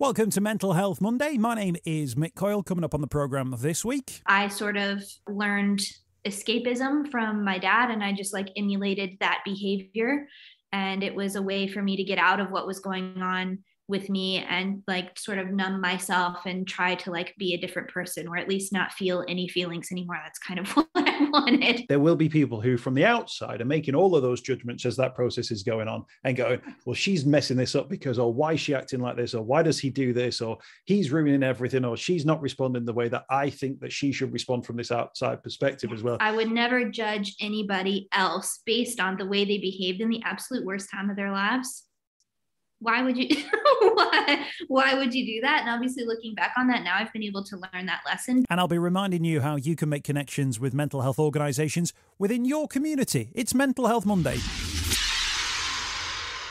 Welcome to Mental Health Monday. My name is Mick Coyle. Coming up on the program this week, I sort of learned escapism from my dad and I just like emulated that behavior. And it was a way for me to get out of what was going on with me and like sort of numb myself and try to like be a different person or at least not feel any feelings anymore. That's kind of what I wanted. There will be people who, from the outside, are making all of those judgments as that process is going on and going, well, she's messing this up because, or why is she acting like this, or why does he do this, or he's ruining everything, or she's not responding the way that I think that she should respond from this outside perspective as well. I would never judge anybody else based on the way they behaved in the absolute worst time of their lives why would you why, why would you do that? And obviously looking back on that now i've been able to learn that lesson. And i'll be reminding you how you can make connections with mental health organizations within your community. It's mental health monday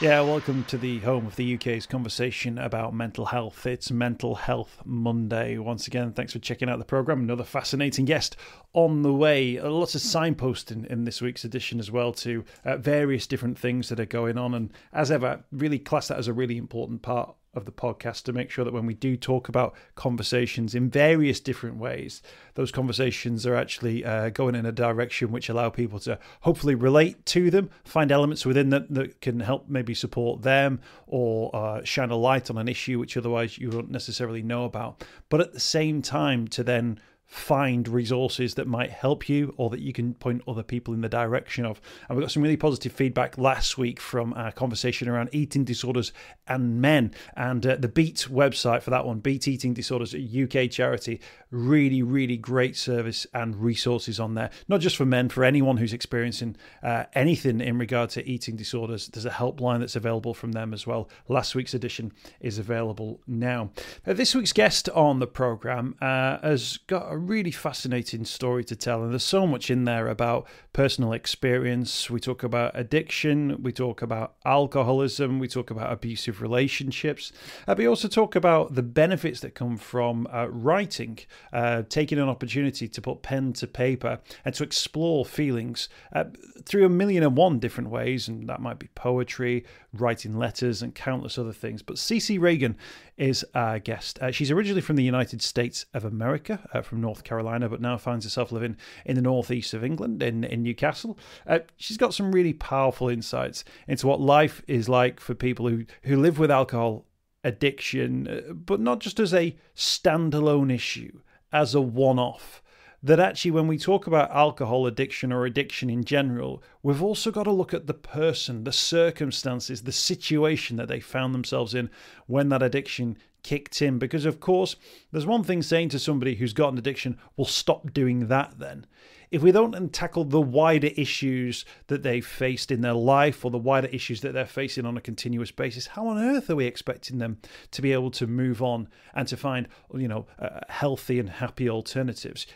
yeah, welcome to the home of the UK's conversation about mental health. It's Mental Health Monday. Once again, thanks for checking out the programme. Another fascinating guest on the way. Lots of signposting in this week's edition as well to uh, various different things that are going on. And as ever, really class that as a really important part of the podcast to make sure that when we do talk about conversations in various different ways, those conversations are actually uh, going in a direction which allow people to hopefully relate to them, find elements within that that can help maybe support them or uh, shine a light on an issue which otherwise you wouldn't necessarily know about. But at the same time, to then find resources that might help you or that you can point other people in the direction of. And we got some really positive feedback last week from our conversation around eating disorders and men. And uh, the Beat website for that one, Beat Eating Disorders, UK charity, really, really great service and resources on there. Not just for men, for anyone who's experiencing uh, anything in regard to eating disorders. There's a helpline that's available from them as well. Last week's edition is available now. Uh, this week's guest on the program uh, has got a really fascinating story to tell, and there's so much in there about personal experience. We talk about addiction, we talk about alcoholism, we talk about abusive relationships, uh, we also talk about the benefits that come from uh, writing, uh, taking an opportunity to put pen to paper and to explore feelings uh, through a million and one different ways, and that might be poetry, writing letters, and countless other things. But CiCi Reagan is our guest. Uh, she's originally from the United States of America, uh, from North Carolina, but now finds herself living in the northeast of England, in, in Newcastle. Uh, she's got some really powerful insights into what life is like for people who, who live with alcohol addiction, uh, but not just as a standalone issue, as a one off that actually, when we talk about alcohol addiction or addiction in general, we've also got to look at the person, the circumstances, the situation that they found themselves in when that addiction kicked in. Because, of course, there's one thing saying to somebody who's got an addiction, well, stop doing that then. If we don't tackle the wider issues that they've faced in their life or the wider issues that they're facing on a continuous basis, how on earth are we expecting them to be able to move on and to find, you know, uh, healthy and happy alternatives?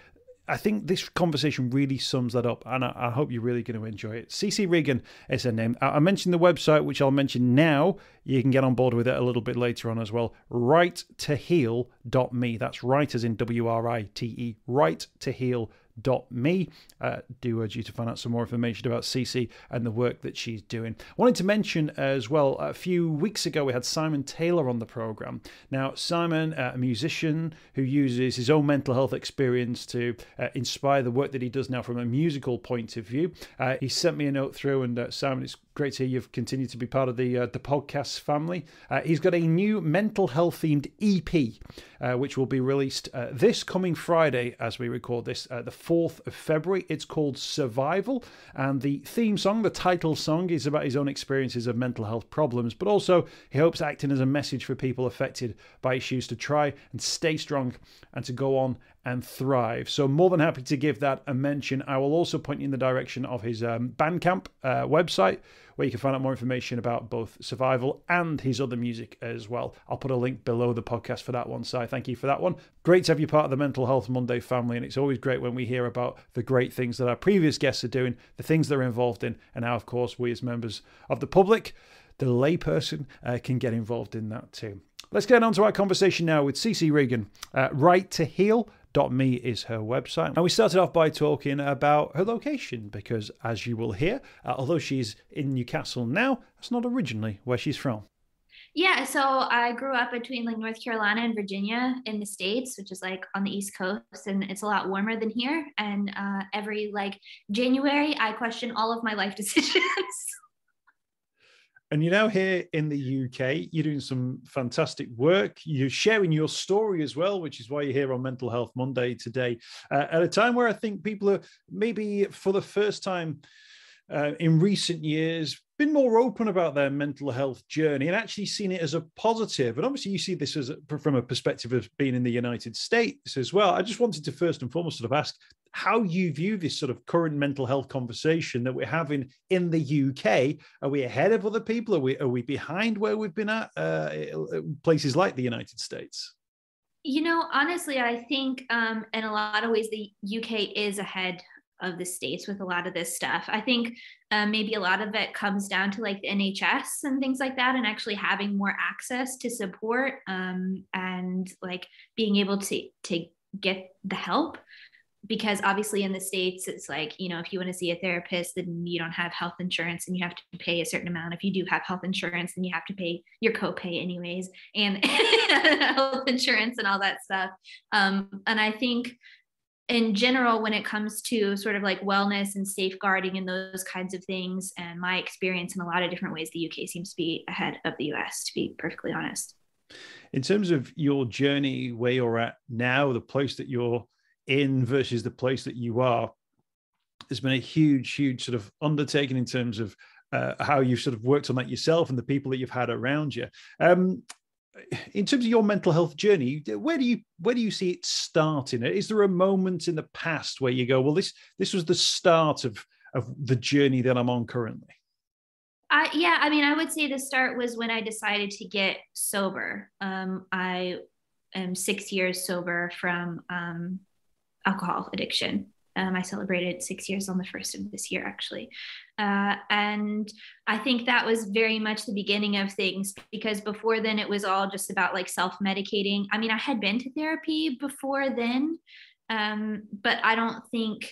I think this conversation really sums that up, and I, I, hope you're really going to enjoy it. CiCi Reagan is her name. I, mentioned the website, which I'll mention now. You can get on board with it a little bit later on as well. Write to heal.me. That's right as in W R I T E. Write to heal me. Uh, do urge you to find out some more information about CiCi and the work that she's doing. I wanted to mention as well, a few weeks ago we had Simon Taylor on the program. Now, Simon, uh, a musician who uses his own mental health experience to uh, inspire the work that he does now from a musical point of view. Uh, he sent me a note through, and uh, Simon, it's great to hear you've continued to be part of the uh, the podcast family. Uh, he's got a new mental health themed EP, uh, which will be released uh, this coming Friday as we record this, uh, the fourth of February. It's called Survival, and the theme song, the title song, is about his own experiences of mental health problems, but also he hopes acting as a message for people affected by issues to try and stay strong and to go on and thrive. So, more than happy to give that a mention. I will also point you in the direction of his um, Bandcamp uh, website, where you can find out more information about both Survival and his other music as well. I'll put a link below the podcast for that one. So, thank you for that one. Great to have you part of the Mental Health Monday family, and it's always great when we hear about the great things that our previous guests are doing, the things they're involved in, and how, of course, we as members of the public, the layperson, uh, can get involved in that too. Let's get on to our conversation now with CiCi Reagan. Uh, Write to Heal Dot me is her website. And we started off by talking about her location because, as you will hear, uh, although she's in Newcastle now, that's not originally where she's from. Yeah, so I grew up between like North Carolina and Virginia in the states, which is like on the East Coast, and it's a lot warmer than here. And uh, every like January, I question all of my life decisions. And you're now here in the UK. You're doing some fantastic work. You're sharing your story as well, which is why you're here on Mental Health Monday today, uh, at a time where I think people are maybe for the first time uh, in recent years been more open about their mental health journey and actually seen it as a positive. And obviously, you see this as a, from a perspective of being in the United States as well. I just wanted to first and foremost sort of ask how you view this sort of current mental health conversation that we're having in the UK. Are we ahead of other people? Are we are we behind where we've been at uh, places like the United States? You know, honestly, I think um, in a lot of ways the UK is ahead of the states with a lot of this stuff. I think um, maybe a lot of it comes down to like the NHS and things like that, and actually having more access to support um, and like being able to to get the help. Because obviously in the states, it's like you know if you want to see a therapist, then you don't have health insurance and you have to pay a certain amount. If you do have health insurance, then you have to pay your copay anyways, and health insurance and all that stuff. Um, and I think in general when it comes to sort of like wellness and safeguarding and those kinds of things and my experience in a lot of different ways the uk seems to be ahead of the us to be perfectly honest in terms of your journey where you're at now the place that you're in versus the place that you are there's been a huge huge sort of undertaking in terms of uh, how you've sort of worked on that yourself and the people that you've had around you. Um, in terms of your mental health journey where do you where do you see it starting? Is there a moment in the past where you go well this this was the start of of the journey that i'm on currently I, yeah i mean i would say the start was when i decided to get sober. Um, i am six years sober from um, alcohol addiction um, I celebrated six years on the first of this year, actually. Uh, and I think that was very much the beginning of things because before then it was all just about like self medicating. I mean, I had been to therapy before then, um, but I don't think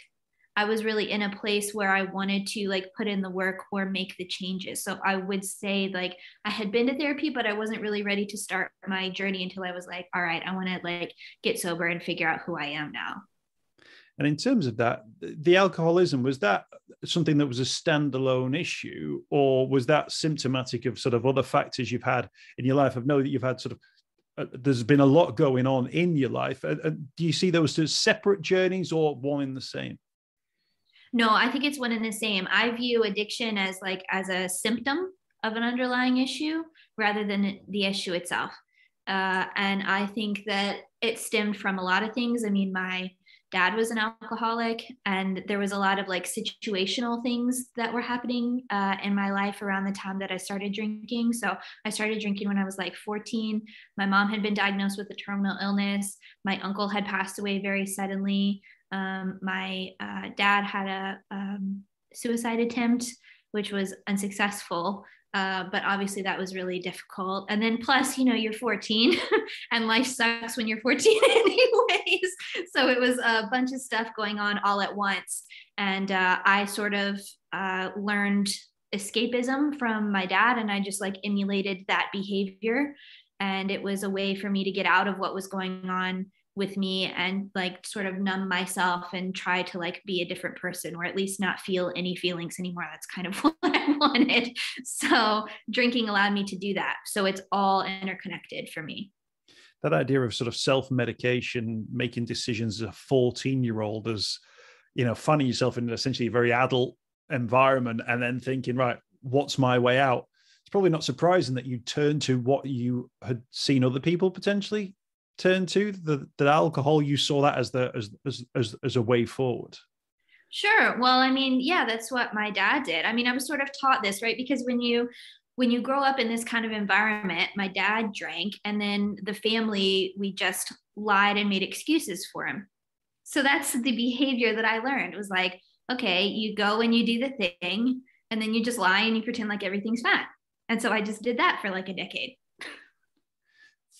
I was really in a place where I wanted to like put in the work or make the changes. So I would say like I had been to therapy, but I wasn't really ready to start my journey until I was like, all right, I want to like get sober and figure out who I am now. And in terms of that, the alcoholism, was that something that was a standalone issue, or was that symptomatic of sort of other factors you've had in your life? I know that you've had sort of uh, there's been a lot going on in your life. Uh, uh, do you see those two separate journeys or one in the same? No, I think it's one in the same. I view addiction as like as a symptom of an underlying issue rather than the issue itself. Uh, and I think that it stemmed from a lot of things. I mean, my dad was an alcoholic and there was a lot of like situational things that were happening uh, in my life around the time that i started drinking. So i started drinking when i was like 14 my mom had been diagnosed with a terminal illness. My uncle had passed away very suddenly. Um, my uh, dad had a um, suicide attempt which was unsuccessful uh, but obviously that was really difficult. And then plus, you know, you're 14 and life sucks when you're 14 anyways. So it was a bunch of stuff going on all at once. And uh, I sort of uh, learned escapism from my dad and I just like emulated that behavior. And it was a way for me to get out of what was going on with me and like sort of numb myself and try to like be a different person or at least not feel any feelings anymore. That's kind of what i wanted. So drinking allowed me to do that. So it's all interconnected for me. That idea of sort of self-medication making decisions as a 14 year old as you know finding yourself in essentially a very adult environment and then thinking right what's my way out? It's probably not surprising that you turn to what you had seen other people potentially turn to the, the alcohol you saw that as the as, as as as a way forward? Sure. Well i mean yeah that's what my dad did. I mean i was sort of taught this right? Because when you when you grow up in this kind of environment my dad drank and then the family we just lied and made excuses for him. So that's the behavior that i learned. It was like okay you go and you do the thing and then you just lie and you pretend like everything's fine. And so i just did that for like a decade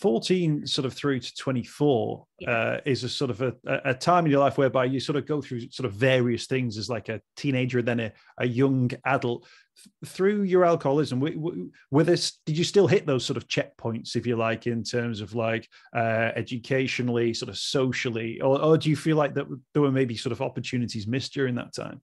14 sort of through to 24 yeah. uh, is a sort of a, a, time in your life whereby you sort of go through sort of various things as like a teenager and then a, a young adult through your alcoholism with this did you still hit those sort of checkpoints if you like in terms of like uh, educationally sort of socially or, or do you feel like that there were maybe sort of opportunities missed during that time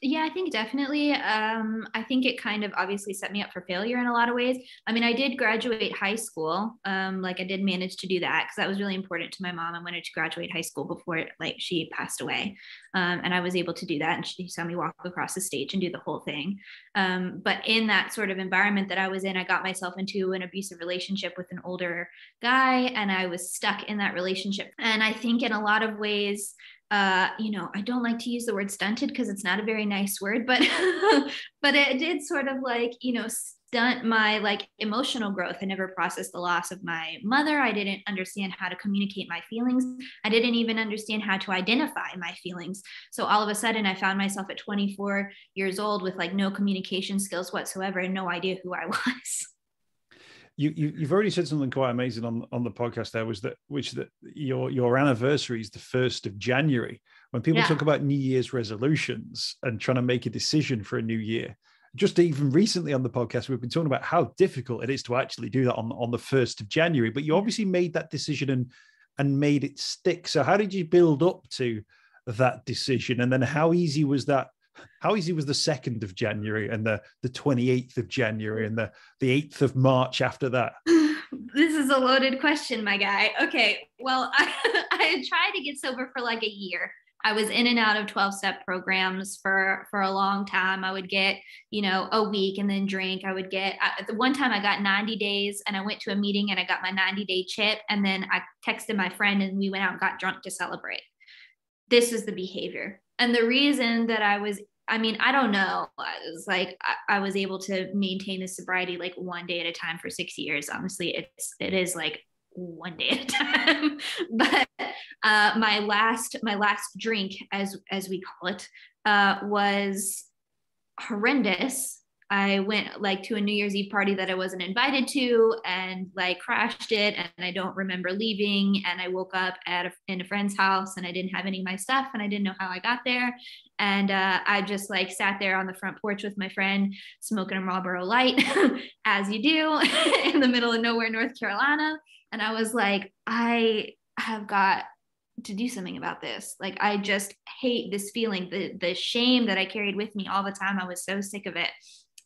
yeah, I think definitely. Um, I think it kind of obviously set me up for failure in a lot of ways. I mean, I did graduate high school. Um, like I did manage to do that because that was really important to my mom. I wanted to graduate high school before like she passed away. Um, and I was able to do that. And she saw me walk across the stage and do the whole thing. Um, but in that sort of environment that I was in, I got myself into an abusive relationship with an older guy and I was stuck in that relationship. And I think in a lot of ways, uh, you know, I don't like to use the word stunted because it's not a very nice word, but but it did sort of like, you know, stunt my like emotional growth. I never processed the loss of my mother. I didn't understand how to communicate my feelings. I didn't even understand how to identify my feelings. So all of a sudden I found myself at 24 years old with like no communication skills whatsoever and no idea who I was you, you have already said something quite amazing on on the podcast there was that which that your your anniversary is the first of January when people yeah. talk about New Year's resolutions and trying to make a decision for a new year. Just even recently on the podcast, we've been talking about how difficult it is to actually do that on, on the first of January. But you obviously made that decision and and made it stick. So how did you build up to that decision? And then how easy was that how easy was the 2nd of January and the, the 28th of January and the, the 8th of March after that? This is a loaded question, my guy. Okay. Well, I, I tried to get sober for like a year. I was in and out of 12 step programs for for a long time. I would get, you know, a week and then drink. I would get I, the one time I got 90 days and I went to a meeting and I got my 90 day chip and then I texted my friend and we went out and got drunk to celebrate. This is the behavior. And the reason that I was I mean, I don't know. It was like I, I, was able to maintain the sobriety like one day at a time for six years. Honestly, it's it is like one day at a time. but uh, my last my last drink, as as we call it, uh, was horrendous I went like to a New Year's Eve party that I wasn't invited to and like crashed it and I don't remember leaving and I woke up at a, in a friend's house and I didn't have any of my stuff and I didn't know how I got there and uh, I just like sat there on the front porch with my friend smoking a Marlboro Light as you do in the middle of nowhere North Carolina and I was like I have got to do something about this. Like I just hate this feeling, the the shame that I carried with me all the time. I was so sick of it.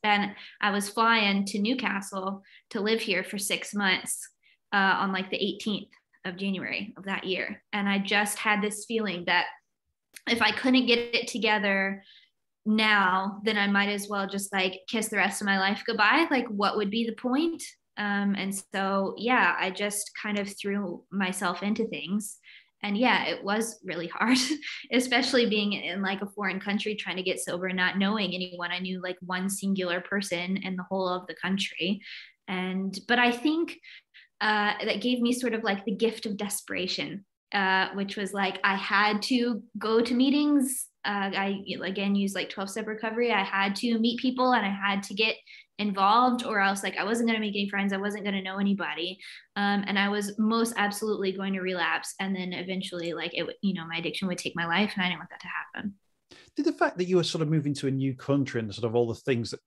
And I was flying to Newcastle to live here for six months uh, on like the 18th of January of that year. And I just had this feeling that if I couldn't get it together now, then I might as well just like kiss the rest of my life goodbye. Like, what would be the point? Um, and so, yeah, I just kind of threw myself into things and yeah it was really hard especially being in like a foreign country trying to get sober not knowing anyone. I knew like one singular person in the whole of the country. And but i think uh, that gave me sort of like the gift of desperation uh, which was like i had to go to meetings. Uh, i again use like 12 step recovery. I had to meet people and i had to get involved or else like i wasn't going to make any friends i wasn't going to know anybody. Um, and i was most absolutely going to relapse and then eventually like it you know my addiction would take my life and i didn't want that to happen. Did the fact that you were sort of moving to a new country and sort of all the things that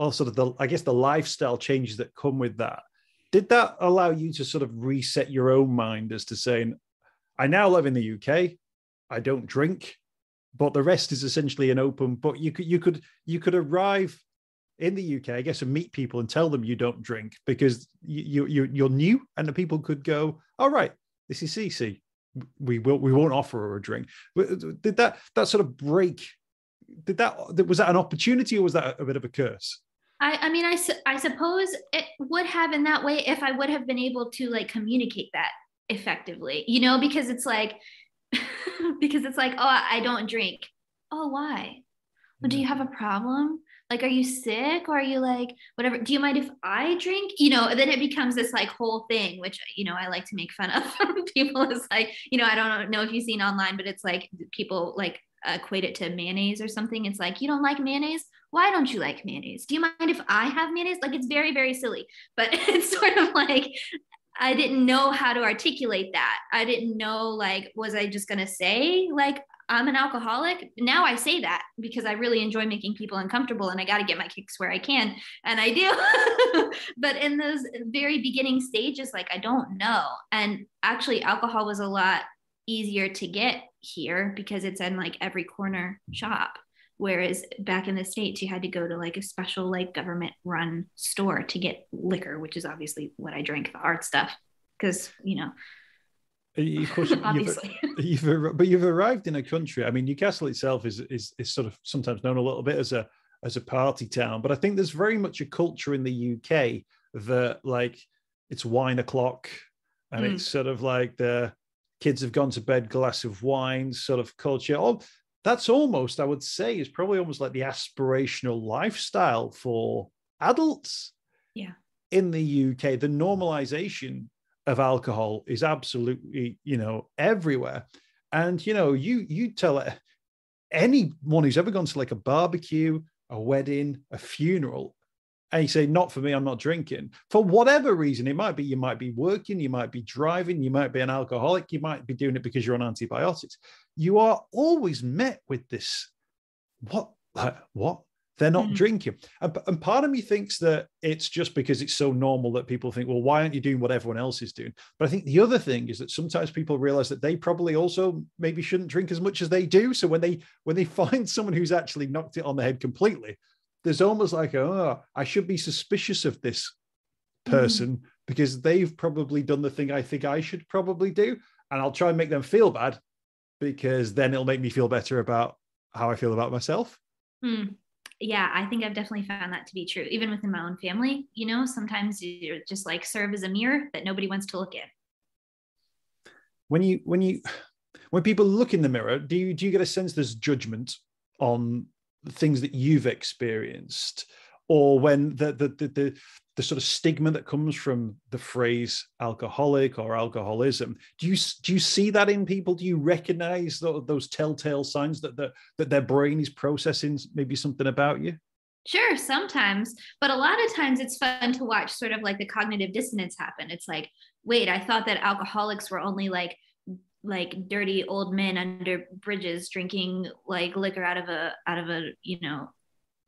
all sort of the i guess the lifestyle changes that come with that did that allow you to sort of reset your own mind as to saying i now live in the uk i don't drink but the rest is essentially an open book you could you could you could arrive in the UK, I guess, and meet people and tell them you don't drink because you, you you're new, and the people could go, "All right, this is CiCi. We will we won't offer her a drink." Uh, did that that sort of break? Did that was that an opportunity or was that a bit of a curse? I, I mean, I, I suppose it would have in that way if I would have been able to like communicate that effectively, you know, because it's like, because it's like, oh, I don't drink. Oh, why? Well, do you mm-hmm. have a problem? Like are you sick? Or are you like whatever? Do you mind if i drink? You know then it becomes this like whole thing which you know i like to make fun of. People is like you know i don't know if you've seen online but it's like people like equate it to mayonnaise or something. It's like you don't like mayonnaise? Why don't you like mayonnaise? Do you mind if i have mayonnaise? Like it's very very silly but it's sort of like I didn't know how to articulate that. I didn't know like was I just going to say like I'm an alcoholic. Now I say that because I really enjoy making people uncomfortable and I got to get my kicks where I can. And I do. but in those very beginning stages, like I don't know. And actually, alcohol was a lot easier to get here because it's in like every corner shop. Whereas back in the States, you had to go to like a special, like government run store to get liquor, which is obviously what I drank, the art stuff. Because, you know, of course, Obviously. You've, you've, but you've arrived in a country. I mean, Newcastle itself is is is sort of sometimes known a little bit as a as a party town, but I think there's very much a culture in the UK that like it's wine o'clock, and mm. it's sort of like the kids have gone to bed, glass of wine, sort of culture. Oh, that's almost, I would say, is probably almost like the aspirational lifestyle for adults. Yeah. In the UK, the normalization of alcohol is absolutely, you know, everywhere. And you know, you you tell anyone who's ever gone to like a barbecue, a wedding, a funeral, and you say, "Not for me. I'm not drinking." For whatever reason, it might be you might be working, you might be driving, you might be an alcoholic, you might be doing it because you're on antibiotics. You are always met with this. What? What? They're not mm. drinking. And, and part of me thinks that it's just because it's so normal that people think, well, why aren't you doing what everyone else is doing? But I think the other thing is that sometimes people realize that they probably also maybe shouldn't drink as much as they do. So when they when they find someone who's actually knocked it on the head completely, there's almost like, oh, I should be suspicious of this mm. person mm. because they've probably done the thing I think I should probably do. And I'll try and make them feel bad because then it'll make me feel better about how I feel about myself. Mm yeah, I think I've definitely found that to be true, even within my own family. You know, sometimes you just like serve as a mirror that nobody wants to look in. When you when you when people look in the mirror, do you do you get a sense there's judgment on things that you've experienced, or when the the the, the the sort of stigma that comes from the phrase alcoholic or alcoholism do you do you see that in people? Do you recognize those, those telltale signs that, that that their brain is processing maybe something about you? Sure, sometimes, but a lot of times it's fun to watch sort of like the cognitive dissonance happen. It's like, wait, I thought that alcoholics were only like like dirty old men under bridges drinking like liquor out of a out of a, you know,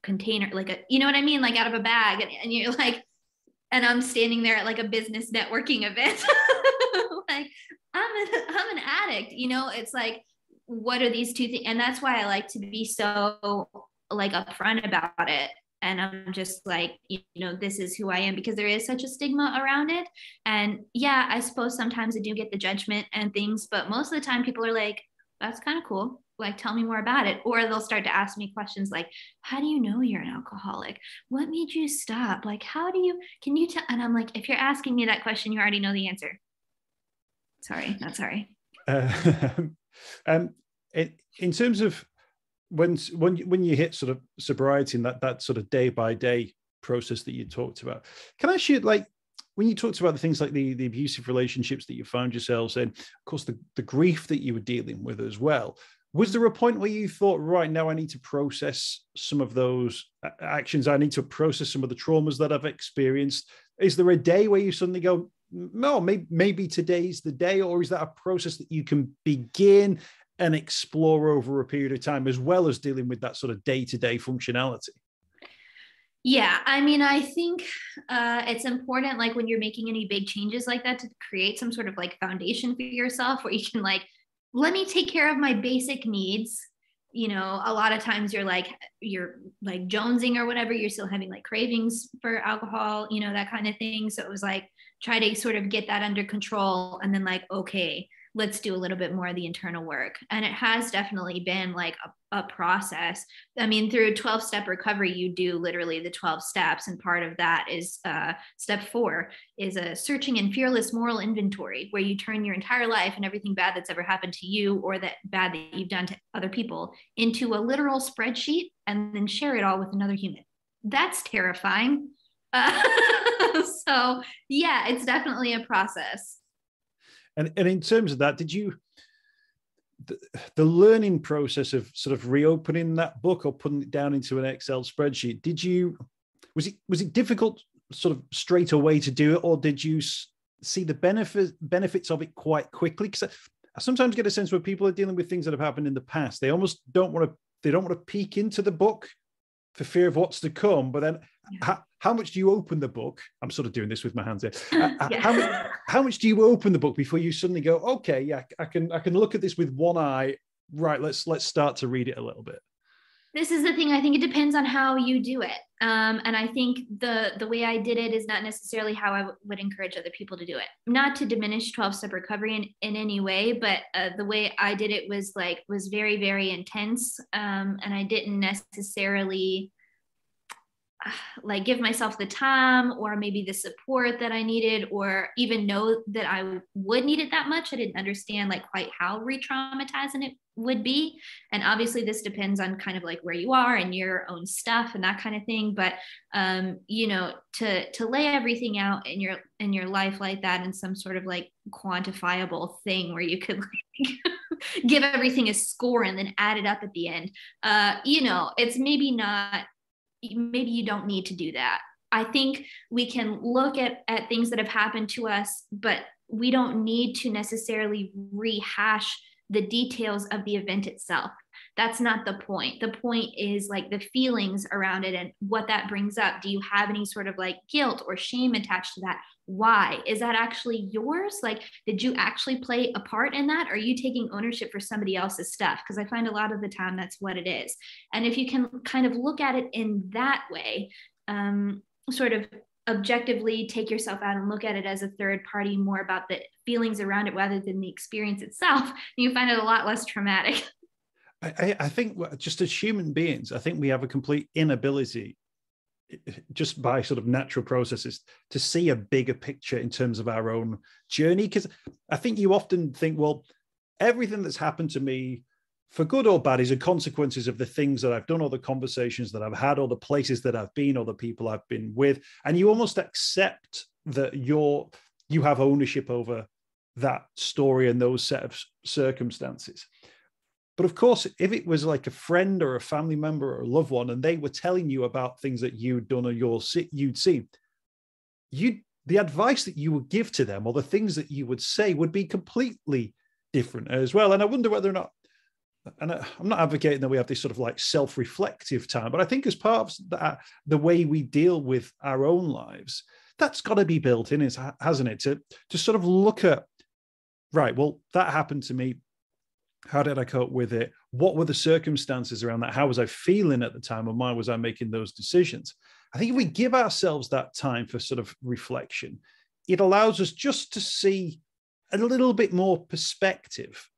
container like a you know what I mean, like out of a bag and, and you're like and I'm standing there at like a business networking event. like I'm an, I'm an addict, you know, it's like, what are these two things? And that's why I like to be so like upfront about it. And I'm just like, you know, this is who I am because there is such a stigma around it. And yeah, I suppose sometimes I do get the judgment and things, but most of the time people are like, that's kind of cool like tell me more about it. Or they'll start to ask me questions like how do you know you're an alcoholic? What made you stop? Like how do you can you tell and i'm like if you're asking me that question you already know the answer. Sorry not sorry. Uh, um in, in terms of when when when you hit sort of sobriety and that that sort of day by day process that you talked about can i you like when you talked about the things like the, the abusive relationships that you found yourselves in, of course, the, the grief that you were dealing with as well, was there a point where you thought, right now, I need to process some of those actions? I need to process some of the traumas that I've experienced. Is there a day where you suddenly go, no, maybe, maybe today's the day, or is that a process that you can begin and explore over a period of time, as well as dealing with that sort of day to day functionality? Yeah, I mean, I think uh, it's important, like when you're making any big changes like that, to create some sort of like foundation for yourself where you can like let me take care of my basic needs. You know a lot of times you're like you're like jonesing or whatever you're still having like cravings for alcohol you know that kind of thing. So it was like try to sort of get that under control and then like okay let's do a little bit more of the internal work. And it has definitely been like a, a process. I mean, through 12 step recovery, you do literally the 12 steps. And part of that is uh, step four is a searching and fearless moral inventory where you turn your entire life and everything bad that's ever happened to you or that bad that you've done to other people into a literal spreadsheet and then share it all with another human. That's terrifying. Uh, so, yeah, it's definitely a process. And and in terms of that, did you the, the learning process of sort of reopening that book or putting it down into an Excel spreadsheet? Did you was it was it difficult sort of straight away to do it, or did you see the benefit benefits of it quite quickly because I sometimes get a sense where people are dealing with things that have happened in the past, they almost don't want to they don't want to peek into the book for fear of what's to come. But then, yeah. how, how, much do you open the book? I'm sort of doing this with my hands here. Uh, uh, yeah. how, how much do you open the book before you suddenly go, okay, yeah, I can I can look at this with one eye. Right, let's let's start to read it a little bit this is the thing i think it depends on how you do it um, and i think the the way i did it is not necessarily how I w- would encourage other people to do it not to diminish 12 step recovery in, in any way but uh, the way i did it was like was very very intense um, and i didn't necessarily like give myself the time or maybe the support that I needed or even know that I would need it that much. I didn't understand like quite how re-traumatizing it would be. And obviously this depends on kind of like where you are and your own stuff and that kind of thing. But um, you know, to to lay everything out in your in your life like that in some sort of like quantifiable thing where you could like give everything a score and then add it up at the end. Uh, you know, it's maybe not maybe you don't need to do that. I think we can look at, at things that have happened to us, but we don't need to necessarily rehash the details of the event itself. That's not the point. The point is like the feelings around it and what that brings up. Do you have any sort of like guilt or shame attached to that? why is that actually yours like did you actually play a part in that or are you taking ownership for somebody else's stuff because i find a lot of the time that's what it is and if you can kind of look at it in that way um, sort of objectively take yourself out and look at it as a third party more about the feelings around it rather than the experience itself you find it a lot less traumatic I, I think just as human beings i think we have a complete inability just by sort of natural processes to see a bigger picture in terms of our own journey. Because i think you often think well everything that's happened to me for good or bad is the consequences of the things that i've done or the conversations that i've had or the places that i've been or the people i've been with. And you almost accept that you're you have ownership over that story and those set of circumstances but of course, if it was like a friend or a family member or a loved one, and they were telling you about things that you'd done or you'd seen, you the advice that you would give to them or the things that you would say would be completely different as well. And I wonder whether or not, and I'm not advocating that we have this sort of like self-reflective time, but I think as part of that, uh, the way we deal with our own lives, that's got to be built in, hasn't it? To to sort of look at, right, well, that happened to me how did I cope with it? What were the circumstances around that? How was I feeling at the time? And why was I making those decisions? I think if we give ourselves that time for sort of reflection, it allows us just to see a little bit more perspective.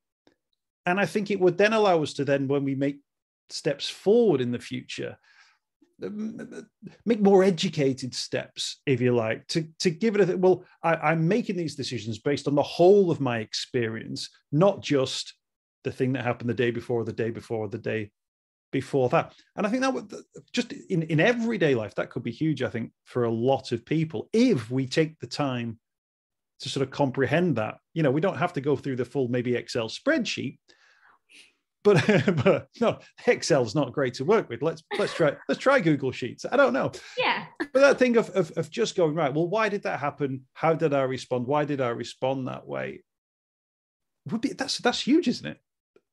And I think it would then allow us to then, when we make steps forward in the future, make more educated steps, if you like, to, to give it a well, I, I'm making these decisions based on the whole of my experience, not just the thing that happened the day before, the day before, the day before that. And I think that would just in, in everyday life, that could be huge, I think, for a lot of people if we take the time to sort of comprehend that. You know, we don't have to go through the full maybe Excel spreadsheet, but but no, Excel's not great to work with. Let's let's try let's try Google Sheets. I don't know. Yeah. But that thing of, of of just going right. Well, why did that happen? How did I respond? Why did I respond that way? Would be that's that's huge, isn't it?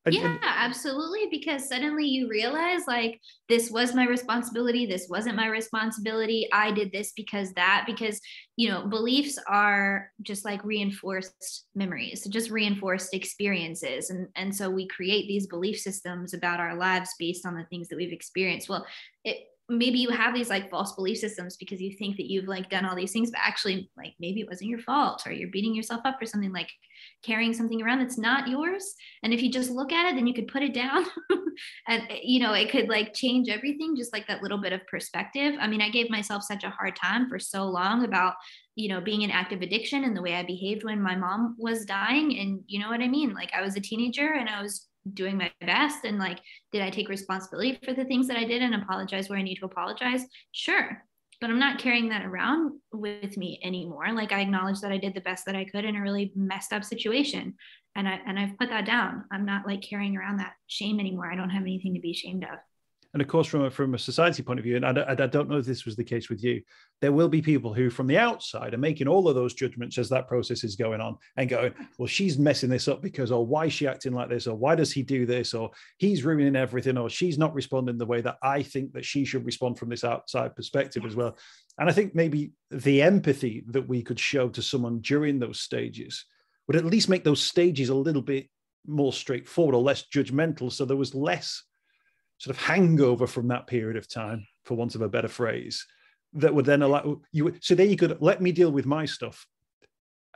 Yeah, absolutely. Because suddenly you realize, like, this was my responsibility. This wasn't my responsibility. I did this because that, because, you know, beliefs are just like reinforced memories, just reinforced experiences. And, and so we create these belief systems about our lives based on the things that we've experienced. Well, it, maybe you have these like false belief systems because you think that you've like done all these things but actually like maybe it wasn't your fault or you're beating yourself up for something like carrying something around that's not yours. And if you just look at it then you could put it down and eh, you know it could like change everything just like that little bit of perspective. I mean i gave myself such a hard time for so long about you know being in active addiction and the way i behaved when my mom was dying. And you know what i mean? Like i was a teenager and i was doing my best and like did i take responsibility for the things that i did and apologize where i need to apologize? Sure but i'm not carrying that around with me anymore. Like i acknowledge that i did the best that i could in a really messed up situation and i and i've put that down. I'm not like carrying around that shame anymore. I don't have anything to be ashamed of And of course, from a, from a society point of view, and I, I don't know if this was the case with you, there will be people who, from the outside, are making all of those judgments as that process is going on and going, well, she's messing this up because, or why is she acting like this, or why does he do this, or he's ruining everything, or she's not responding the way that I think that she should respond from this outside perspective as well. And I think maybe the empathy that we could show to someone during those stages would at least make those stages a little bit more straightforward or less judgmental. So there was less sort of hangover from that period of time, for want of a better phrase, that would then allow you. So there you could let me deal with my stuff,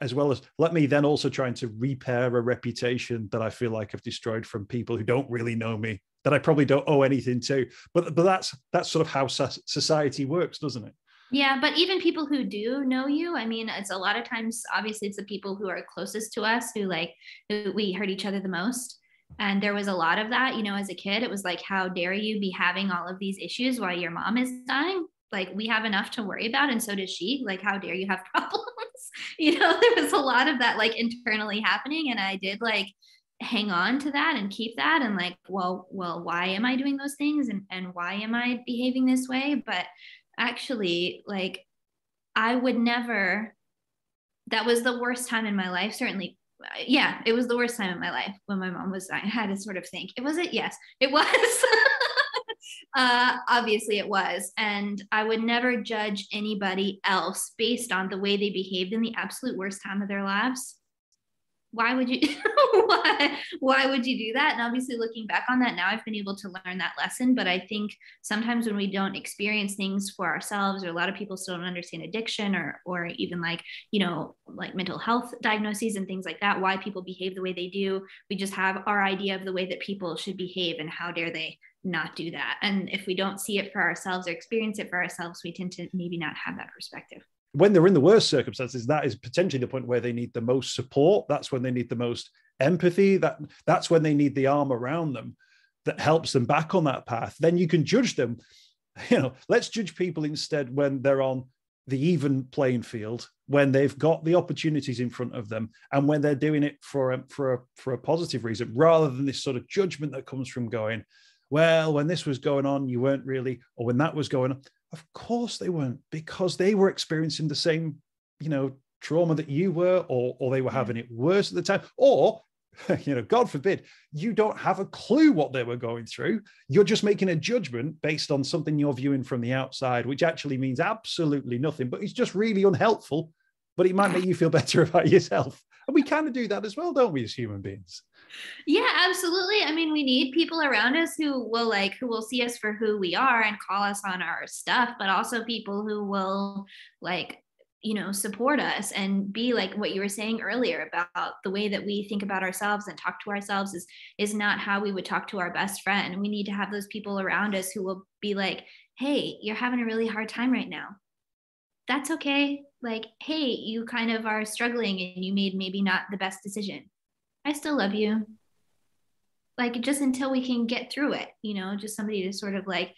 as well as let me then also trying to repair a reputation that I feel like I've destroyed from people who don't really know me, that I probably don't owe anything to. But but that's that's sort of how society works, doesn't it? Yeah, but even people who do know you, I mean, it's a lot of times, obviously, it's the people who are closest to us who like who we hurt each other the most. And there was a lot of that, you know, as a kid, it was like, how dare you be having all of these issues while your mom is dying? Like, we have enough to worry about, and so does she. Like, how dare you have problems? you know, there was a lot of that like internally happening. And I did like hang on to that and keep that and like, well, well, why am I doing those things and, and why am I behaving this way? But actually, like, I would never, that was the worst time in my life, certainly yeah, it was the worst time in my life when my mom was dying. I had to sort of think, it was it? Yes, it was. uh, obviously, it was. And I would never judge anybody else based on the way they behaved in the absolute worst time of their lives why would you why, why would you do that? And obviously looking back on that now i've been able to learn that lesson. But i think sometimes when we don't experience things for ourselves or a lot of people still don't understand addiction or or even like you know like mental health diagnoses and things like that why people behave the way they do we just have our idea of the way that people should behave and how dare they not do that. And if we don't see it for ourselves or experience it for ourselves we tend to maybe not have that perspective when they're in the worst circumstances, that is potentially the point where they need the most support. That's when they need the most empathy. That that's when they need the arm around them that helps them back on that path. Then you can judge them. You know, let's judge people instead when they're on the even playing field, when they've got the opportunities in front of them, and when they're doing it for a, for a, for a positive reason, rather than this sort of judgment that comes from going, well, when this was going on, you weren't really, or when that was going on. Of course they weren't, because they were experiencing the same, you know, trauma that you were, or or they were having it worse at the time, or you know, God forbid, you don't have a clue what they were going through. You're just making a judgment based on something you're viewing from the outside, which actually means absolutely nothing, but it's just really unhelpful. But it might make you feel better about yourself. And we kind of do that as well, don't we, as human beings? Yeah, absolutely. I mean, we need people around us who will like who will see us for who we are and call us on our stuff, but also people who will like you know support us and be like what you were saying earlier about the way that we think about ourselves and talk to ourselves is is not how we would talk to our best friend. We need to have those people around us who will be like hey you're having a really hard time right now. That's okay. Like hey you kind of are struggling and you made maybe not the best decision I still love you. Like just until we can get through it, you know, just somebody to sort of like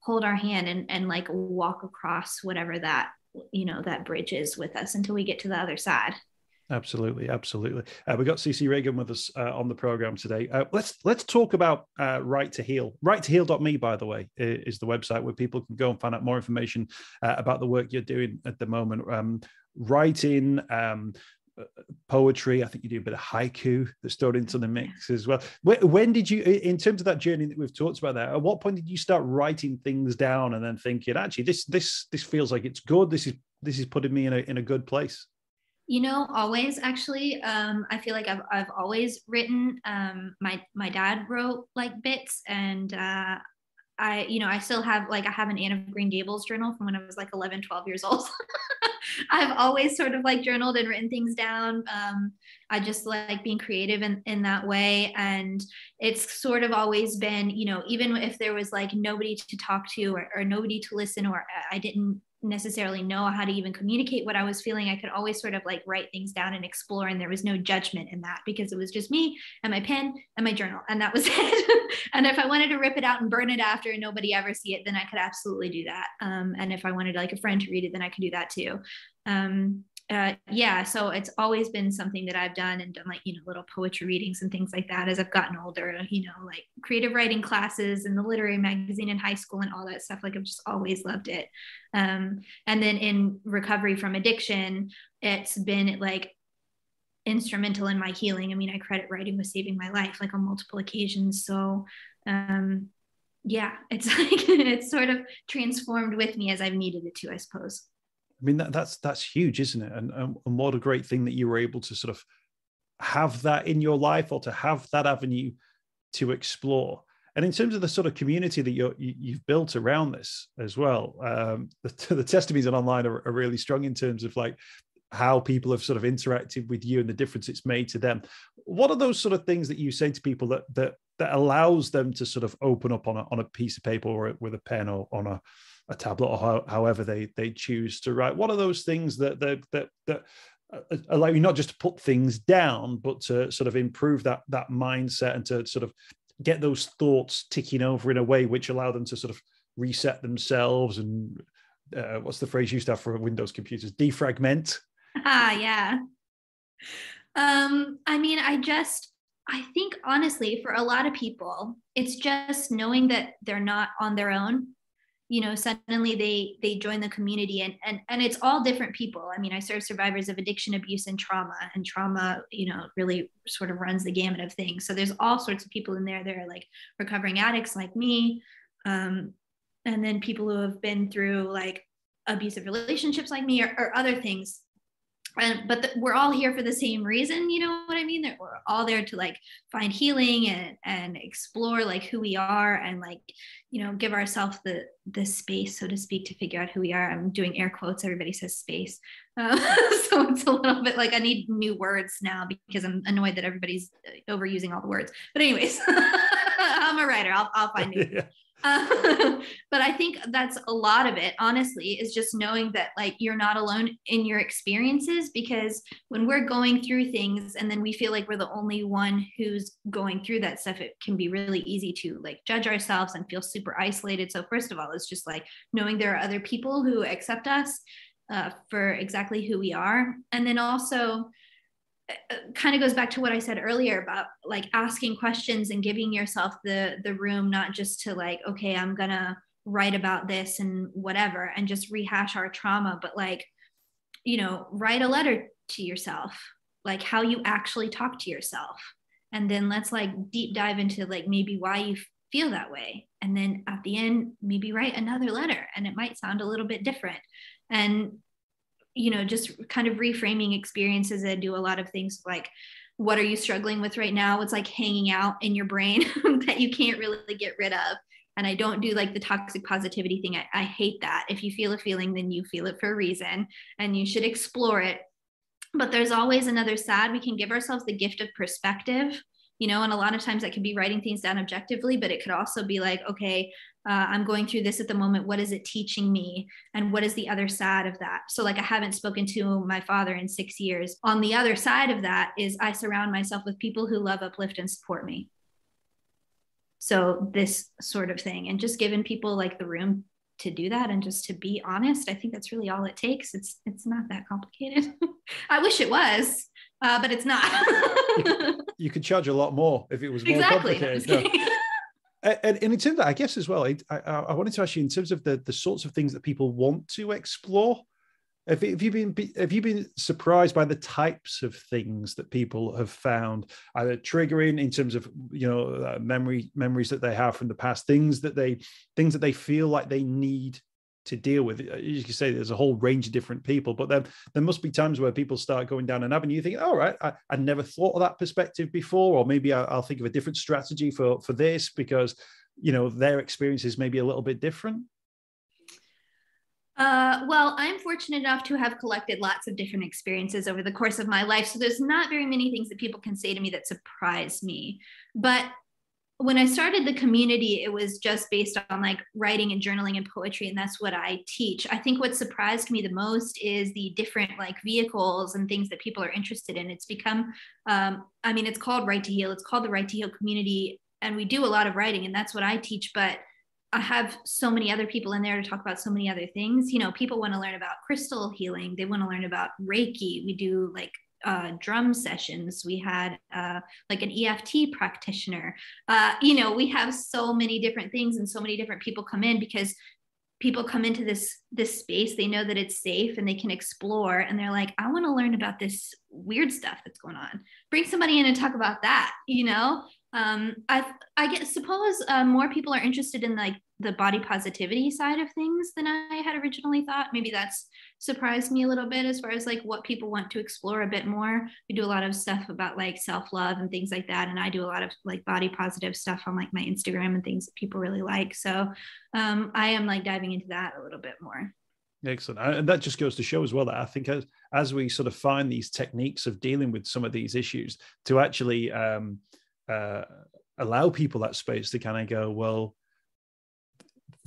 hold our hand and, and like walk across whatever that, you know, that bridge is with us until we get to the other side. Absolutely, absolutely. Uh, we got CiCi Reagan with us uh, on the program today. Uh, let's let's talk about uh, Write to Heal. Write to Heal.me, by the way, is the website where people can go and find out more information uh, about the work you're doing at the moment. Um, writing, um, poetry. I think you do a bit of haiku that's thrown into the mix as well. When did you, in terms of that journey that we've talked about there, at what point did you start writing things down and then thinking, actually, this this this feels like it's good. This is this is putting me in a in a good place. You know, always actually. Um, I feel like I've I've always written. Um, my my dad wrote like bits, and uh, I, you know, I still have like I have an Anne of Green Gables journal from when I was like 11, 12 years old. I've always sort of like journaled and written things down. Um, I just like being creative in, in that way. And it's sort of always been, you know, even if there was like nobody to talk to or, or nobody to listen, or I didn't necessarily know how to even communicate what I was feeling, I could always sort of like write things down and explore. And there was no judgment in that because it was just me and my pen and my journal. And that was it. and if I wanted to rip it out and burn it after and nobody ever see it, then I could absolutely do that. Um, and if I wanted like a friend to read it, then I could do that too. Um, uh, yeah, so it's always been something that I've done and done like, you know, little poetry readings and things like that as I've gotten older, you know, like creative writing classes and the literary magazine in high school and all that stuff. Like I've just always loved it. Um, and then in recovery from addiction, it's been like instrumental in my healing. I mean, I credit writing with saving my life like on multiple occasions. So, um, yeah, it's like it's sort of transformed with me as I've needed it to, I suppose. I mean, that, that's that's huge, isn't it? And, and and what a great thing that you were able to sort of have that in your life or to have that avenue to explore. And in terms of the sort of community that you you've built around this as well, um, the, the testimonies online are, are really strong in terms of like how people have sort of interacted with you and the difference it's made to them. What are those sort of things that you say to people that that that allows them to sort of open up on a on a piece of paper or with a pen or on a a tablet or how, however they they choose to write. What are those things that that that that uh, allow you not just to put things down, but to sort of improve that that mindset and to sort of get those thoughts ticking over in a way which allow them to sort of reset themselves and uh, what's the phrase used to have for Windows computers? Defragment. Ah, yeah. Um, I mean, I just I think honestly, for a lot of people, it's just knowing that they're not on their own you know suddenly they they join the community and and and it's all different people. I mean i serve survivors of addiction abuse and trauma and trauma you know really sort of runs the gamut of things. So there's all sorts of people in there that are like recovering addicts like me um, and then people who have been through like abusive relationships like me or, or other things and but the, we're all here for the same reason you know what i mean? That we're all there to like find healing and and explore like who we are and like you know give ourselves the the space so to speak to figure out who we are. I'm doing air quotes. Everybody says space. Uh, so it's a little bit like i need new words now because i'm annoyed that everybody's overusing all the words. But anyways i'm a writer. I'll, I'll find new yeah. but I think that's a lot of it, honestly, is just knowing that like you're not alone in your experiences because when we're going through things and then we feel like we're the only one who's going through that stuff, it can be really easy to like judge ourselves and feel super isolated. So, first of all, it's just like knowing there are other people who accept us uh, for exactly who we are. And then also, kind of goes back to what I said earlier about like asking questions and giving yourself the the room not just to like okay I'm going to write about this and whatever and just rehash our trauma but like you know write a letter to yourself like how you actually talk to yourself. And then let's like deep dive into like maybe why you feel that way. And then at the end maybe write another letter and it might sound a little bit different. And you know just kind of reframing experiences. And do a lot of things like what are you struggling with right now? It's like hanging out in your brain that you can't really get rid of. And i don't do like the toxic positivity thing. I, I hate that. If you feel a feeling then you feel it for a reason and you should explore it. But there's always another side. We can give ourselves the gift of perspective you know and a lot of times that could be writing things down objectively but it could also be like okay uh, i'm going through this at the moment what is it teaching me? And what is the other side of that? So like i haven't spoken to my father in six years. On the other side of that is i surround myself with people who love uplift and support me. So this sort of thing and just giving people like the room to do that and just to be honest i think that's really all it takes. It's it's not that complicated. I wish it was uh, but it's not. You, you, could charge a lot more if it was more exactly. complicated. No. And, and in terms of i guess as well I, I, I wanted to ask you in terms of the the sorts of things that people want to explore. Have, have you been have you been surprised by the types of things that people have found either triggering in terms of you know uh, memory memories that they have from the past, things that they things that they feel like they need to deal with. As you say, there's a whole range of different people, but then there must be times where people start going down an avenue. You think, all right, I, I never thought of that perspective before, or maybe I, will think of a different strategy for for this because you know their experience is maybe a little bit different. Uh, well, I'm fortunate enough to have collected lots of different experiences over the course of my life. So there's not very many things that people can say to me that surprise me. But when I started the community, it was just based on like writing and journaling and poetry, and that's what I teach. I think what surprised me the most is the different like vehicles and things that people are interested in. It's become, um, I mean, it's called Write to Heal. It's called the Write to Heal community, and we do a lot of writing, and that's what I teach. But I have so many other people in there to talk about so many other things. You know, people want to learn about crystal healing. They want to learn about Reiki. We do like uh, drum sessions. We had uh, like an EFT practitioner. Uh, you know, we have so many different things and so many different people come in because people come into this this space they know that it's safe and they can explore and they're like i want to learn about this weird stuff that's going on bring somebody in and talk about that you know um, I I get suppose uh, more people are interested in like the body positivity side of things than I had originally thought. Maybe that's surprised me a little bit as far as like what people want to explore a bit more. We do a lot of stuff about like self love and things like that, and I do a lot of like body positive stuff on like my Instagram and things that people really like. So um, I am like diving into that a little bit more. Excellent, and that just goes to show as well that I think as as we sort of find these techniques of dealing with some of these issues to actually um, uh, allow people that space to kind of go, well,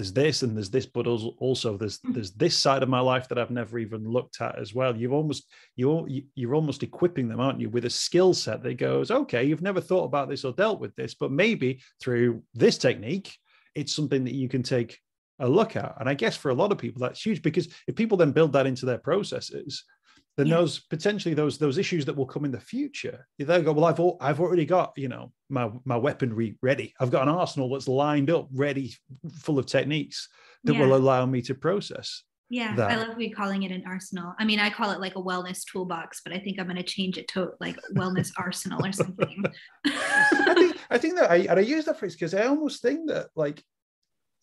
there's this and there's this, but also there's mm. there's this side of my life that I've never even looked at as well. You've almost you're you're almost equipping them, aren't you, with a skill set that goes, okay, you've never thought about this or dealt with this, but maybe through this technique, it's something that you can take a look at. And I guess for a lot of people, that's huge because if people then build that into their processes, then yeah. those potentially those those issues that will come in the future they go well i've i've already got you know my my weaponry ready i've got an arsenal that's lined up ready full of techniques that yeah. will allow me to process yeah that. i love me calling it an arsenal i mean i call it like a wellness toolbox but i think i'm going to change it to like wellness arsenal or something I, think, I think that i and i use that phrase because i almost think that like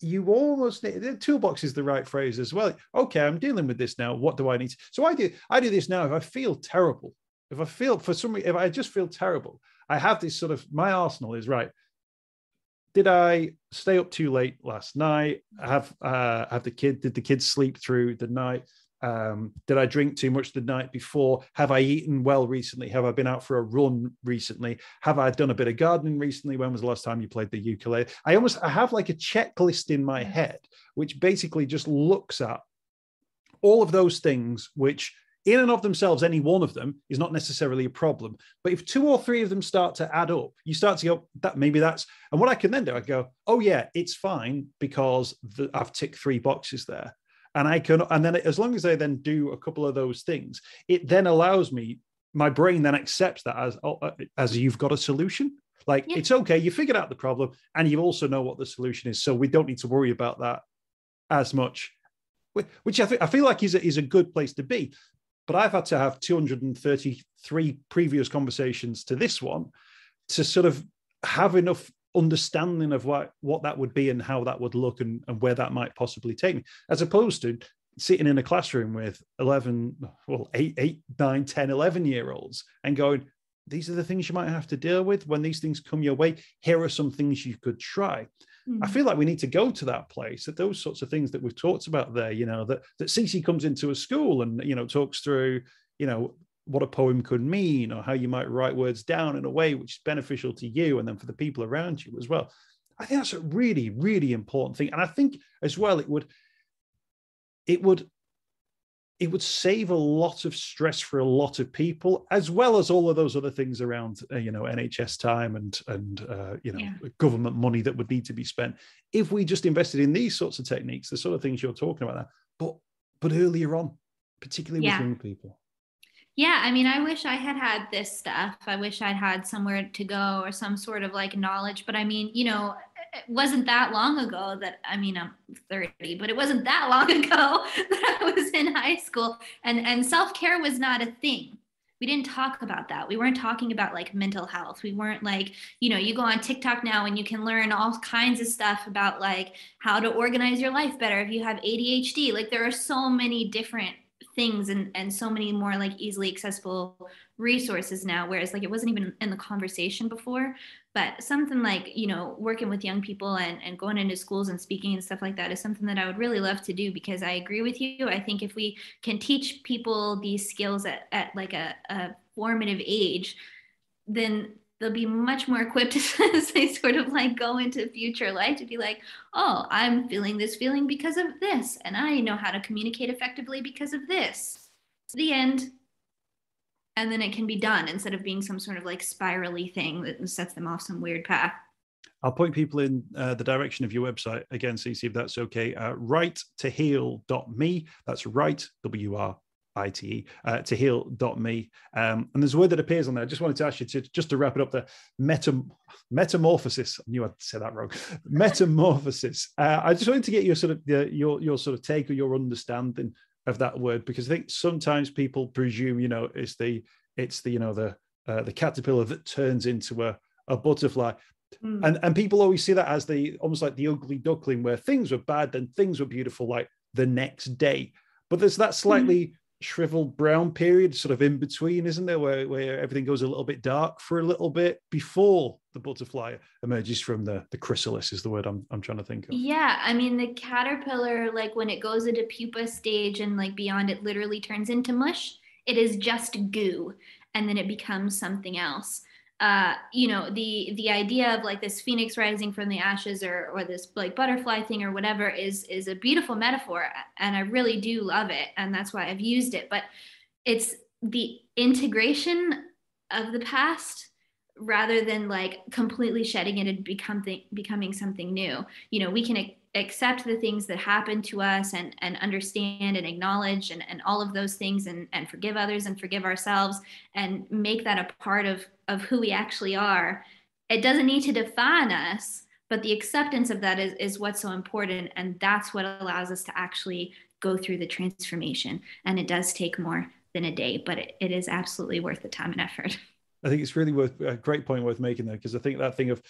you almost need the toolbox is the right phrase as well. Okay, I'm dealing with this now. What do I need? So I do I do this now. If I feel terrible, if I feel for some reason, if I just feel terrible, I have this sort of my arsenal is right. Did I stay up too late last night? Have uh, have the kid? Did the kids sleep through the night? Um, did I drink too much the night before? Have I eaten well recently? Have I been out for a run recently? Have I done a bit of gardening recently? When was the last time you played the ukulele? I almost I have like a checklist in my head, which basically just looks at all of those things, which in and of themselves, any one of them is not necessarily a problem. But if two or three of them start to add up, you start to go, that maybe that's, and what I can then do, I go, oh yeah, it's fine because the, I've ticked three boxes there and I can, and then as long as I then do a couple of those things, it then allows me, my brain then accepts that as oh, uh, as you've got a solution. Like yeah. it's okay, you figured out the problem, and you also know what the solution is, so we don't need to worry about that as much. Which I, th- I feel like is a, is a good place to be. But I've had to have 233 previous conversations to this one to sort of have enough understanding of what what that would be and how that would look and, and where that might possibly take me as opposed to sitting in a classroom with 11 well 8 8 9 10 11 year olds and going these are the things you might have to deal with when these things come your way here are some things you could try mm-hmm. i feel like we need to go to that place that those sorts of things that we've talked about there you know that that CiCi comes into a school and you know talks through you know what a poem could mean or how you might write words down in a way which is beneficial to you and then for the people around you as well. I think that's a really, really important thing. And I think as well, it would, it would, it would save a lot of stress for a lot of people, as well as all of those other things around, uh, you know, NHS time and and uh, you know yeah. government money that would need to be spent if we just invested in these sorts of techniques, the sort of things you're talking about. That, but but earlier on, particularly yeah. with young people. Yeah, I mean, I wish I had had this stuff. I wish I'd had somewhere to go or some sort of like knowledge. But I mean, you know, it wasn't that long ago that I mean, I'm 30, but it wasn't that long ago that I was in high school and and self-care was not a thing. We didn't talk about that. We weren't talking about like mental health. We weren't like, you know, you go on TikTok now and you can learn all kinds of stuff about like how to organize your life better if you have ADHD. Like there are so many different things and and so many more like easily accessible resources now whereas like it wasn't even in the conversation before. But something like you know working with young people and, and going into schools and speaking and stuff like that is something that i would really love to do because i agree with you. I think if we can teach people these skills at, at like a, a formative age then they'll be much more equipped as they sort of like go into future life to be like, oh, I'm feeling this feeling because of this, and I know how to communicate effectively because of this. the end. And then it can be done instead of being some sort of like spirally thing that sets them off some weird path. I'll point people in uh, the direction of your website again, CiCi, if that's okay. Uh, write to heal.me. That's right, W R ITE, uh, to heal.me. Um, and there's a word that appears on there. I just wanted to ask you to just to wrap it up the metam- metamorphosis. I knew I'd say that wrong. metamorphosis. Uh, I just wanted to get your sort of the, your your sort of take or your understanding of that word because I think sometimes people presume you know it's the it's the you know the uh, the caterpillar that turns into a a butterfly. Mm. And and people always see that as the almost like the ugly duckling where things were bad, then things were beautiful like the next day. But there's that slightly mm shriveled brown period sort of in between isn't there where, where everything goes a little bit dark for a little bit before the butterfly emerges from the the chrysalis is the word I'm, I'm trying to think of. Yeah i mean the caterpillar like when it goes into pupa stage and like beyond it literally turns into mush. It is just goo and then it becomes something else uh, you know the the idea of like this phoenix rising from the ashes or or this like butterfly thing or whatever is is a beautiful metaphor and i really do love it and that's why i've used it. But it's the integration of the past rather than like completely shedding it and becoming becoming something new. You know we can accept the things that happen to us and and understand and acknowledge and, and all of those things and and forgive others and forgive ourselves and make that a part of of who we actually are. It doesn't need to define us but the acceptance of that is is what's so important and that's what allows us to actually go through the transformation. And it does take more than a day but it, it is absolutely worth the time and effort i think it's really worth a great point worth making there because i think that thing of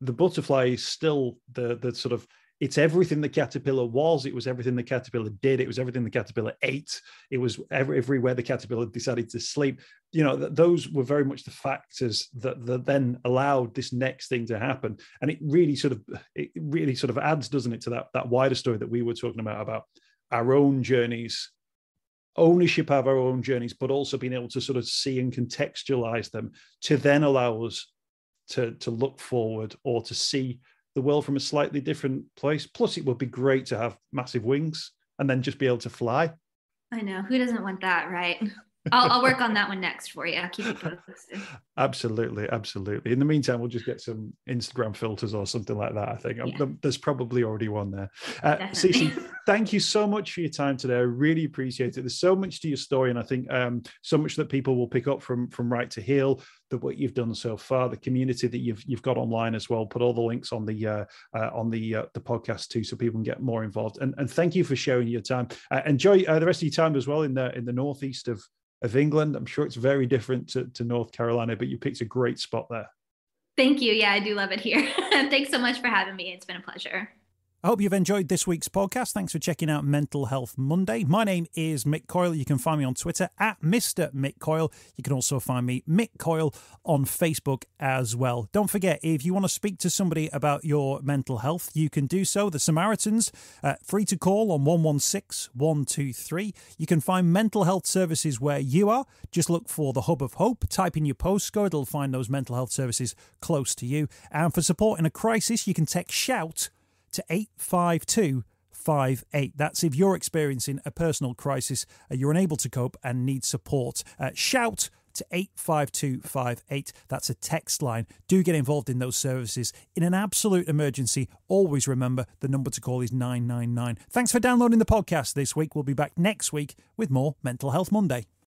the butterfly is still the the sort of it's everything the caterpillar was. It was everything the caterpillar did. It was everything the caterpillar ate. It was every, everywhere the caterpillar decided to sleep. You know, th- those were very much the factors that, that then allowed this next thing to happen. And it really sort of, it really sort of adds, doesn't it, to that that wider story that we were talking about about our own journeys ownership of our own journeys, but also being able to sort of see and contextualize them to then allow us to, to look forward or to see the world from a slightly different place. Plus, it would be great to have massive wings and then just be able to fly. I know. Who doesn't want that, right? I'll, I'll work on that one next for you. I'll keep you posted. absolutely, absolutely. In the meantime, we'll just get some Instagram filters or something like that. I think yeah. there's probably already one there. Uh, CiCi, thank you so much for your time today. I really appreciate it. There's so much to your story, and I think um, so much that people will pick up from from Write to Heal, the what you've done so far, the community that you've you've got online as well. Put all the links on the uh, uh, on the uh, the podcast too, so people can get more involved. And and thank you for sharing your time. Uh, enjoy uh, the rest of your time as well in the in the northeast of of England. I'm sure it's very different to, to North Carolina, but you picked a great spot there. Thank you. Yeah, I do love it here. Thanks so much for having me. It's been a pleasure. I hope you've enjoyed this week's podcast. Thanks for checking out Mental Health Monday. My name is Mick Coyle. You can find me on Twitter at Mr. Mick Coyle. You can also find me, Mick Coyle, on Facebook as well. Don't forget, if you want to speak to somebody about your mental health, you can do so. The Samaritans, uh, free to call on 116 123. You can find mental health services where you are. Just look for the Hub of Hope, type in your postcode, it'll find those mental health services close to you. And for support in a crisis, you can text SHOUT to 85258. That's if you're experiencing a personal crisis, uh, you're unable to cope and need support. Uh, shout to 85258. That's a text line. Do get involved in those services. In an absolute emergency, always remember the number to call is 999. Thanks for downloading the podcast this week. We'll be back next week with more Mental Health Monday.